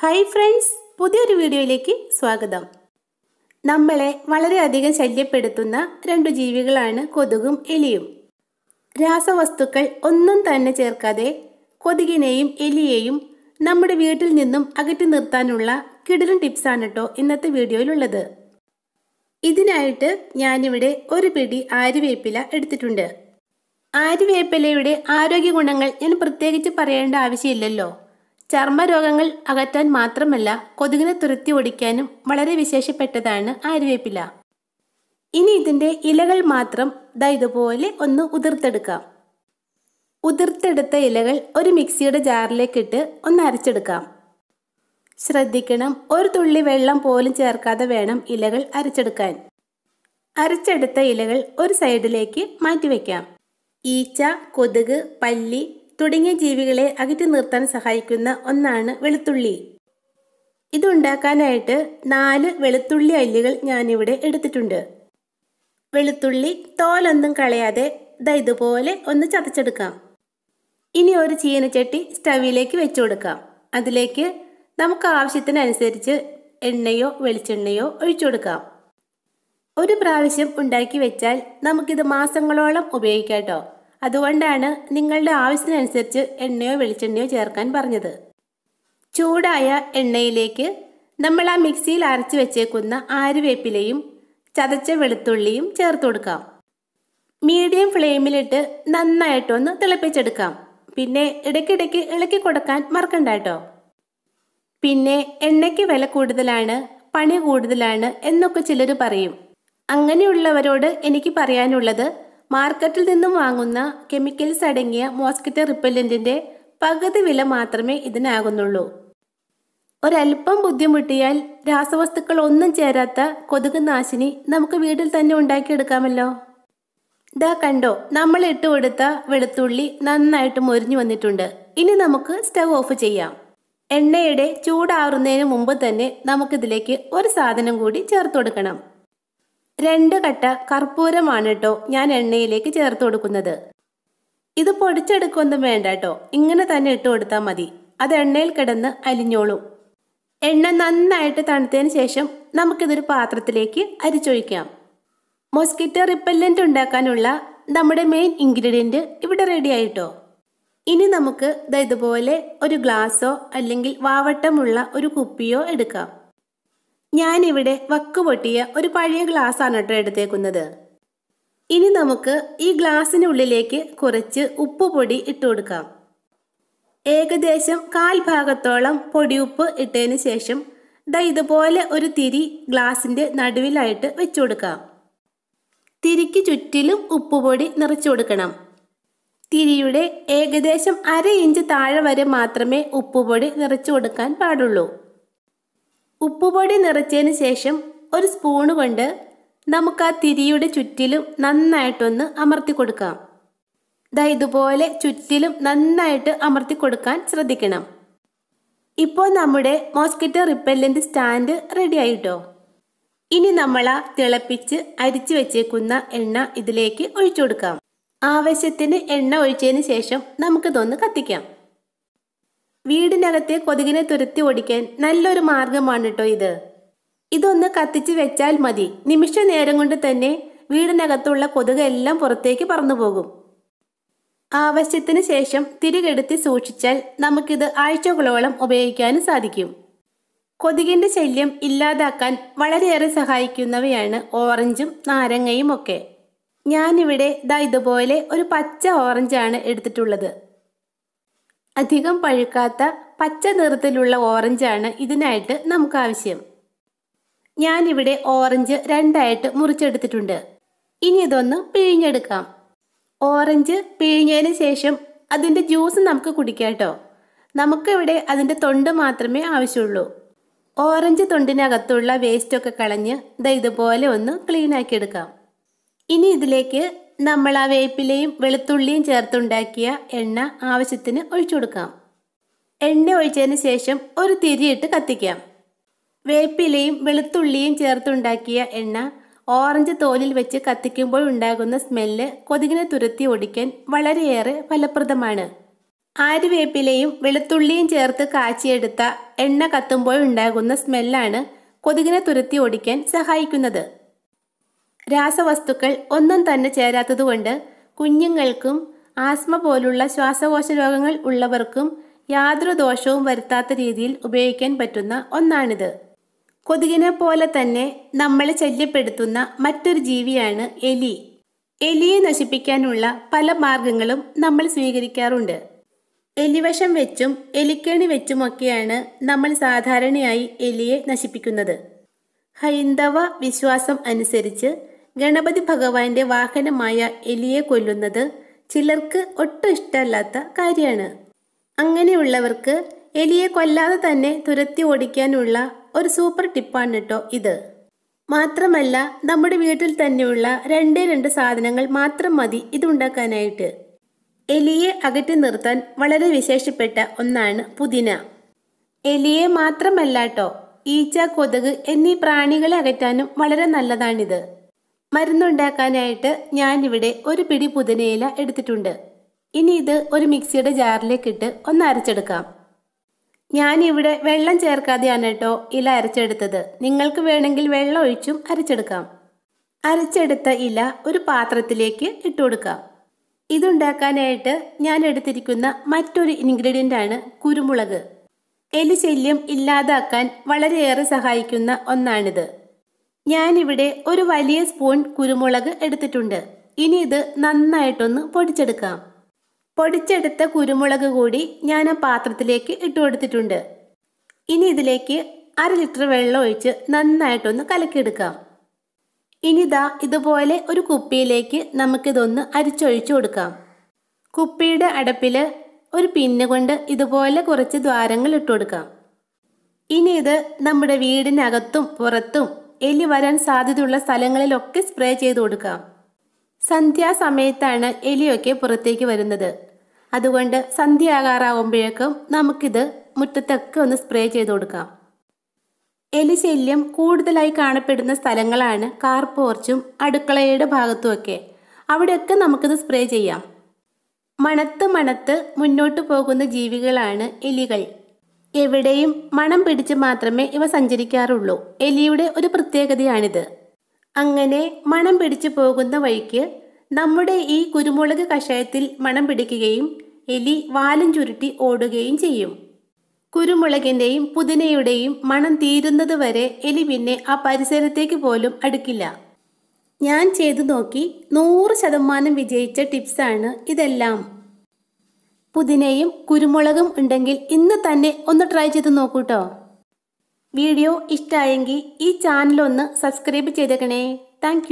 Hi friends പുതിയൊരു വീഡിയോയിലേക്ക് സ്വാഗതം. നമ്മളെ വളരെയധികം ശല്യപ്പെടുത്തുന്ന രണ്ടു ജീവികളാണ് കൊതുകും എലിയും. രാസവസ്തുക്കൾ ഒന്നും തന്നെ ചേർക്കാതെ കൊതുകിനെയും എലിയെയും നമ്മുടെ വീട്ടിൽ നിന്നും അകറ്റി നിർത്താനുള്ള കിടിലൻ ടിപ്സാണ് കേട്ടോ ഇന്നത്തെ വീഡിയോയിലുള്ളത്. ഇതിനായിട്ട് ഞാനിവിടെ ഒരു പിടി ആര്യവേപ്പില എടുത്തിട്ടുണ്ട്. ആര്യവേപ്പിലയുടെ ആരോഗ്യ ഗുണങ്ങൾ ഞാൻ പ്രത്യേകിച്ച് പറയേണ്ട ആവശ്യമില്ലല്ലോ. ചർമ്മരോഗങ്ങൾ അകറ്റാൻ മാത്രമല്ല കൊതുകിനെ തുരത്തി ഓടിക്കാനും വളരെ വിശേഷപ്പെട്ടതാണ് ആര്യവേപ്പില. ഇനി ഇതിന്റെ ഇലകൾ മാത്രം ദാ ഇതുപോലെ ഒന്ന് ഉതിർത്തെടുക്കാം. ഉതിർത്തെടുത്ത ഇലകൾ ഒരു മിക്സിയുടെ ജാറിലേക്കിട്ട് ഒന്ന് അരച്ചെടുക്കാം. ശ്രദ്ധിക്കണം ഒരു തുള്ളി വെള്ളം പോലും ചേർക്കാതെ വേണം ഇലകൾ അരച്ചെടുക്കാൻ. അരച്ചെടുത്ത ഇലകൾ ഒരു സൈഡിലേക്ക് മാറ്റിവെക്കാം. ഈച്ച കൊതുക് പല്ലി തുടങ്ങിയ ജീവികളെ അകറ്റി നിർത്താൻ സഹായിക്കുന്ന ഒന്നാണ് വെളുത്തുള്ളി. ഇതുണ്ടാക്കാനായിട്ട് നാല് വെളുത്തുള്ളി അല്ലികൾ ഞാനിവിടെ എടുത്തിട്ടുണ്ട്. വെളുത്തുള്ളി തോലൊന്നും കളയാതെ ദാ ഇതുപോലെ ഒന്ന് ചതച്ചെടുക്കാം. ഇനി ഒരു ചീനച്ചട്ടി സ്റ്റവിലേക്ക് വെച്ചു കൊടുക്കാം. അതിലേക്ക് നമുക്ക് ആവശ്യത്തിനനുസരിച്ച് എണ്ണയോ വെളിച്ചെണ്ണയോ ഒഴിച്ചു കൊടുക്കാം. ഒരു പ്രാവശ്യം ഉണ്ടാക്കി വെച്ചാൽ നമുക്കിത് മാസങ്ങളോളം ഉപയോഗിക്കാം കേട്ടോ. അതുകൊണ്ടാണ് നിങ്ങളുടെ ആവശ്യത്തിനനുസരിച്ച് എണ്ണയോ വെളിച്ചെണ്ണയോ ചേർക്കാൻ പറഞ്ഞത്. ചൂടായ എണ്ണയിലേക്ക് നമ്മൾ ആ മിക്സിയിൽ അരച്ച് വെച്ചേക്കുന്ന ആരുവേപ്പിലയും ചതച്ച വെളുത്തുള്ളിയും ചേർത്ത് കൊടുക്കാം. മീഡിയം ഫ്ലെയിമിലിട്ട് നന്നായിട്ടൊന്ന് തിളപ്പിച്ചെടുക്കാം. പിന്നെ ഇടയ്ക്കിടയ്ക്ക് ഇളക്കി കൊടുക്കാൻ മറക്കണ്ട കേട്ടോ. പിന്നെ എണ്ണയ്ക്ക് വില കൂടുതലാണ് പണി കൂടുതലാണ് എന്നൊക്കെ ചിലർ പറയും. അങ്ങനെയുള്ളവരോട് എനിക്ക് പറയാനുള്ളത് മാർക്കറ്റിൽ നിന്നും വാങ്ങുന്ന കെമിക്കൽസ് അടങ്ങിയ മോസ്കിറ്റോ റിപ്പല്ലന്റിന്റെ പകുതി വില മാത്രമേ ഇതിനാകുന്നുള്ളൂ. ഒരല്പം ബുദ്ധിമുട്ടിയാൽ രാസവസ്തുക്കൾ ഒന്നും ചേരാത്ത കൊതുക് നാശിനി നമുക്ക് വീട്ടിൽ തന്നെ ഉണ്ടാക്കിയെടുക്കാമല്ലോ. ഇതാ കണ്ടോ നമ്മൾ ഇട്ട് കൊടുത്ത വെളുത്തുള്ളി നന്നായിട്ട് മൊരിഞ്ഞു വന്നിട്ടുണ്ട്. ഇനി നമുക്ക് സ്റ്റവ് ഓഫ് ചെയ്യാം. എണ്ണയുടെ ചൂടാറുന്നതിന് മുമ്പ് തന്നെ നമുക്കിതിലേക്ക് ഒരു സാധനം കൂടി ചേർത്ത് കൊടുക്കണം. രണ്ട് കട്ട കർപ്പൂരമാണ് കേട്ടോ ഞാൻ എണ്ണയിലേക്ക് ചേർത്ത് കൊടുക്കുന്നത്. ഇത് പൊടിച്ചെടുക്കൊന്നും വേണ്ട കേട്ടോ ഇങ്ങനെ തന്നെ ഇട്ട് കൊടുത്താൽ മതി. അത് എണ്ണയിൽ കിടന്ന് അലിഞ്ഞോളും. എണ്ണ നന്നായിട്ട് തണുത്തതിന് ശേഷം നമുക്കിതൊരു പാത്രത്തിലേക്ക് അരിച്ചൊഴിക്കാം. മോസ്കിറ്റോ റിപ്പല്ലന്റ് ഉണ്ടാക്കാനുള്ള നമ്മുടെ മെയിൻ ഇൻഗ്രീഡിയന്റ് ഇവിടെ റെഡി ആയിട്ടോ ഇനി നമുക്ക് ഇതുപോലെ ഒരു ഗ്ലാസ്സോ അല്ലെങ്കിൽ വാവട്ടമുള്ള ഒരു കുപ്പിയോ എടുക്കാം. ഞാനിവിടെ വക്ക് പൊട്ടിയ ഒരു പഴയ ഗ്ലാസ് ആണ് കേട്ടോ എടുത്തേക്കുന്നത്. ഇനി നമുക്ക് ഈ ഗ്ലാസ്സിനുള്ളിലേക്ക് കുറച്ച് ഉപ്പ് പൊടി ഇട്ട് കൊടുക്കാം. ഏകദേശം കാൽ ഭാഗത്തോളം പൊടിയുപ്പ് ഇട്ടതിന് ശേഷം ദാ ഇതുപോലെ ഒരു തിരി ഗ്ലാസിന്റെ നടുവിലായിട്ട് വെച്ചു കൊടുക്കാം. തിരിക്ക് ചുറ്റിലും ഉപ്പുപൊടി നിറച്ചു കൊടുക്കണം. തിരിയുടെ ഏകദേശം അര ഇഞ്ച് താഴെ വരെ മാത്രമേ ഉപ്പുപൊടി നിറച്ചു കൊടുക്കാൻ പാടുള്ളൂ. ഉപ്പുപൊടി നിറച്ചതിന് ശേഷം ഒരു സ്പൂണ് കൊണ്ട് നമുക്ക് ആ തിരിയുടെ ചുറ്റിലും നന്നായിട്ടൊന്ന് അമർത്തി കൊടുക്കാം. ദാ ഇതുപോലെ ചുറ്റിലും നന്നായിട്ട് അമർത്തി കൊടുക്കാൻ ശ്രദ്ധിക്കണം. ഇപ്പോൾ നമ്മുടെ മോസ്കിറ്റോ റിപ്പല്ലന്റ് സ്റ്റാൻഡ് റെഡി ആയിട്ടോ? ഇനി നമ്മൾ ആ തിളപ്പിച്ച് അരിച്ചു വെച്ചേക്കുന്ന എണ്ണ ഇതിലേക്ക് ഒഴിച്ചു കൊടുക്കാം. ആവശ്യത്തിന് എണ്ണ ഒഴിച്ചതിന് ശേഷം നമുക്കിതൊന്ന് കത്തിക്കാം. വീടിനകത്തെ കൊതുകിനെ തുരത്തി ഓടിക്കാൻ നല്ലൊരു മാർഗമാണ് കേട്ടോ ഇത്. ഇതൊന്ന് കത്തിച്ച് വെച്ചാൽ മതി. നിമിഷ നേരം കൊണ്ട് തന്നെ വീടിനകത്തുള്ള കൊതുകെല്ലാം പുറത്തേക്ക് പറന്നുപോകും. ആവശ്യത്തിന് ശേഷം തിരികെടുത്തി സൂക്ഷിച്ചാൽ നമുക്കിത് ആഴ്ചകളോളം ഉപയോഗിക്കാനും സാധിക്കും. കൊതുകിന്റെ ശല്യം ഇല്ലാതാക്കാൻ വളരെയേറെ സഹായിക്കുന്നവയാണ് ഓറഞ്ചും നാരങ്ങയും ഒക്കെ. ഞാനിവിടെ ദാ ഇതുപോലെ ഒരു പച്ച ഓറഞ്ചാണ് എടുത്തിട്ടുള്ളത്. അധികം പഴുക്കാത്ത പച്ച നിറത്തിലുള്ള ഓറഞ്ചാണ് ഇതിനായിട്ട് നമുക്ക് ആവശ്യം ഞാനിവിടെ ഓറഞ്ച് രണ്ടായിട്ട് മുറിച്ചെടുത്തിട്ടുണ്ട്. ഇനി ഇതൊന്ന് പിഴിഞ്ഞെടുക്കാം. ഓറഞ്ച് പിഴിഞ്ഞതിന് ശേഷം അതിന്റെ ജ്യൂസ് നമുക്ക് കുടിക്കാം കേട്ടോ. നമുക്കിവിടെ അതിന്റെ തൊണ്ട് മാത്രമേ ആവശ്യമുള്ളൂ. ഓറഞ്ച് തൊണ്ടിനകത്തുള്ള വേസ്റ്റൊക്കെ കളഞ്ഞ് ദാ ഇതുപോലെ ഒന്ന് ക്ലീൻ ആക്കി എടുക്കാം ഇനി ഇതിലേക്ക് നമ്മൾ ആ വേപ്പിലയും വെളുത്തുള്ളിയും ചേർത്തുണ്ടാക്കിയ എണ്ണ ആവശ്യത്തിന് ഒഴിച്ചു കൊടുക്കാം. എണ്ണ ഒഴിച്ചതിന് ശേഷം ഒരു തിരിയിട്ട് കത്തിക്കാം. വേപ്പിലയും വെളുത്തുള്ളിയും ചേർത്തുണ്ടാക്കിയ എണ്ണ ഓറഞ്ച് തോലിൽ വെച്ച് കത്തിക്കുമ്പോൾ ഉണ്ടാകുന്ന സ്മെല്ല് കൊതുകിനെ തുരത്തി ഓടിക്കാൻ വളരെയേറെ ഫലപ്രദമാണ്. ആര്യവേപ്പിലയും വെളുത്തുള്ളിയും ചേർത്ത് കാച്ചിയെടുത്ത എണ്ണ കത്തുമ്പോൾ ഉണ്ടാകുന്ന സ്മെല്ലാണ് കൊതുകിനെ തുരത്തി ഓടിക്കാൻ സഹായിക്കുന്നത്. രാസവസ്തുക്കൾ ഒന്നും തന്നെ ചേരാത്തതുകൊണ്ട് കുഞ്ഞുങ്ങൾക്കും ആസ്മ പോലുള്ള ശ്വാസകോശ രോഗങ്ങൾ ഉള്ളവർക്കും യാതൊരു ദോഷവും വരുത്താത്ത രീതിയിൽ ഉപയോഗിക്കാൻ പറ്റുന്ന ഒന്നാണിത്. കൊതുകിനെ പോലെ തന്നെ നമ്മളെ ശല്യപ്പെടുത്തുന്ന മറ്റൊരു ജീവിയാണ് എലി. എലിയെ നശിപ്പിക്കാനുള്ള പല മാർഗങ്ങളും നമ്മൾ സ്വീകരിക്കാറുണ്ട്. എലിവശം വെച്ചും എലിക്കേണി വെച്ചുമൊക്കെയാണ് നമ്മൾ സാധാരണയായി എലിയെ നശിപ്പിക്കുന്നത്. ഹൈന്ദവ വിശ്വാസം അനുസരിച്ച് ഗണപതി ഭഗവാന്റെ വാഹനമായ എലിയെ കൊല്ലുന്നത് ചിലർക്ക് ഒട്ടും ഇഷ്ടമല്ലാത്ത കാര്യമാണ്. അങ്ങനെയുള്ളവർക്ക് എലിയെ കൊല്ലാതെ തന്നെ തുരത്തി ഓടിക്കാനുള്ള ഒരു സൂപ്പർ ടിപ്പാണ് കേട്ടോ ഇത്. മാത്രമല്ല നമ്മുടെ വീട്ടിൽ തന്നെയുള്ള രണ്ടേ രണ്ട് സാധനങ്ങൾ മാത്രം മതി ഇതുണ്ടാക്കാനായിട്ട്. എലിയെ അകറ്റി നിർത്താൻ വളരെ വിശേഷപ്പെട്ട ഒന്നാണ് പുതിന. എലിയെ മാത്രമല്ല മാത്രമല്ലാട്ടോ ഈച്ച കൊതുക് എന്നീ പ്രാണികളെ അകറ്റാനും വളരെ നല്ലതാണിത്. മരുന്നുണ്ടാക്കാനായിട്ട് ഞാനിവിടെ ഒരു പിടി പുതിനയില എടുത്തിട്ടുണ്ട്. ഇനി ഇത് ഒരു മിക്സിയുടെ ജാറിലേക്കിട്ട് ഒന്ന് അരച്ചെടുക്കാം. ഞാനിവിടെ വെള്ളം ചേർക്കാതെയാണ് കേട്ടോ ഇല അരച്ചെടുത്തത്. നിങ്ങൾക്ക് വേണമെങ്കിൽ വെള്ളം ഒഴിച്ചും അരച്ചെടുക്കാം. അരച്ചെടുത്ത ഇല ഒരു പാത്രത്തിലേക്ക് ഇട്ട് കൊടുക്കാം. ഇതുണ്ടാക്കാനായിട്ട് ഞാൻ എടുത്തിരിക്കുന്ന മറ്റൊരു ഇൻഗ്രീഡിയന്റ് ആണ് കുരുമുളക്. എലിശല്യം ഇല്ലാതാക്കാൻ വളരെയേറെ സഹായിക്കുന്ന ഒന്നാണിത്. ഞാനിവിടെ ഒരു വലിയ സ്പൂൺ കുരുമുളക് എടുത്തിട്ടുണ്ട്. ഇനി ഇത് നന്നായിട്ടൊന്ന് പൊടിച്ചെടുക്കാം. പൊടിച്ചെടുത്ത കുരുമുളക് കൂടി ഞാൻ ആ പാത്രത്തിലേക്ക് ഇട്ടു കൊടുത്തിട്ടുണ്ട്. ഇനി ഇതിലേക്ക് അര ലിറ്റർ വെള്ളം ഒഴിച്ച് നന്നായിട്ടൊന്ന് കലക്കിയെടുക്കാം. ഇനി ഇതാ ഇതുപോലെ ഒരു കുപ്പിയിലേക്ക് നമുക്കിതൊന്ന് അരിച്ചൊഴിച്ചു കൊടുക്കാം. കുപ്പിയുടെ അടപ്പിൽ ഒരു പിന്ന് കൊണ്ട് ഇതുപോലെ കുറച്ച് ദ്വാരങ്ങൾ ഇട്ട് കൊടുക്കാം. ഇനി ഇത് നമ്മുടെ വീടിനകത്തും പുറത്തും എലി വരാൻ സാധ്യതയുള്ള സ്ഥലങ്ങളിലൊക്കെ സ്പ്രേ ചെയ്ത് കൊടുക്കാം സന്ധ്യാസമയത്താണ് എലിയൊക്കെ പുറത്തേക്ക് വരുന്നത്. അതുകൊണ്ട് സന്ധ്യയാകാറാവുമ്പോഴേക്കും നമുക്കിത് മുറ്റത്തൊക്കെ ഒന്ന് സ്പ്രേ ചെയ്ത് കൊടുക്കാം. എലി ശല്യം കൂടുതലായി കാണപ്പെടുന്ന സ്ഥലങ്ങളാണ് കാർ പോർച്ചും അടുക്കളയുടെ ഭാഗത്തുമൊക്കെ അവിടെയൊക്കെ നമുക്കിത് സ്പ്രേ ചെയ്യാം. മണത്ത് മണത്ത് മുന്നോട്ട് പോകുന്ന ജീവികളാണ് എലികൾ. എവിടെയും മണം പിടിച്ച് മാത്രമേ ഇവ സഞ്ചരിക്കാറുള്ളൂ. എലിയുടെ ഒരു പ്രത്യേകതയാണിത്. അങ്ങനെ മണം പിടിച്ചു പോകുന്ന വഴിക്ക് നമ്മുടെ ഈ കുരുമുളക് കഷായത്തിൽ മണം പിടിക്കുകയും എലി വാലും ചുരുട്ടി ഓടുകയും ചെയ്യും. കുരുമുളകിന്റെയും പുതിനയുടെയും മണം തീരുന്നത് വരെ എലി പിന്നെ ആ പരിസരത്തേക്ക് പോലും അടുക്കില്ല. ഞാൻ ചെയ്തു നോക്കി നൂറ് ശതമാനം വിജയിച്ച ടിപ്സാണ് ഇതെല്ലാം. പുതിനയും കുരുമുളകും ഉണ്ടെങ്കിൽ ഇന്ന് തന്നെ ഒന്ന് ട്രൈ ചെയ്ത് നോക്കൂട്ടോ. വീഡിയോ ഇഷ്ടമായെങ്കിൽ ഈ ചാനൽ ഒന്ന് സബ്സ്ക്രൈബ് ചെയ്തേക്കണേ. താങ്ക്